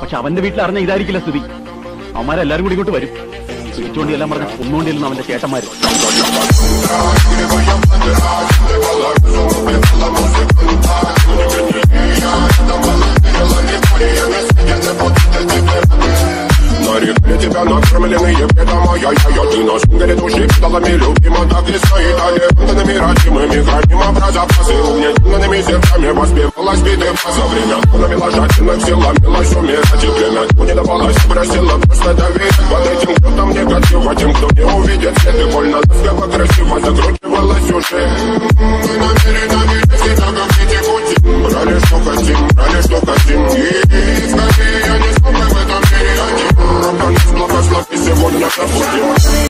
പക്ഷെ അവന്റെ വീട്ടിൽ അറിഞ്ഞ ഇതായിരിക്കില്ല സ്ഥിതി അവന്മാരെല്ലാരും കൂടി ഇങ്ങോട്ട് വരും വിളിച്ചുകൊണ്ട് എല്ലാം പറഞ്ഞ ഒന്നുകൊണ്ടിരുന്നു അവന്റെ ചേട്ടന്മാര് Нарекли тебя накормленные бедом, моя я я Ты наш горит души педалами любима Так и стоит аллегантными родимыми Храним про запасы Длинными сердцами воспевалась битым За время лунами ложатиных сила милась умирать И время тьму не давалось, просила просто доверять Под этим кто-то мне красиво, тем, кто не увидит Свет. И больно, ласково, красиво закручивалась уже. Мы намерены видеть всегда, как дети пути. Брали, что хотим, брали, что хотим. И скорее я не смог в этом мире один Рабанец, благослови сегодня, как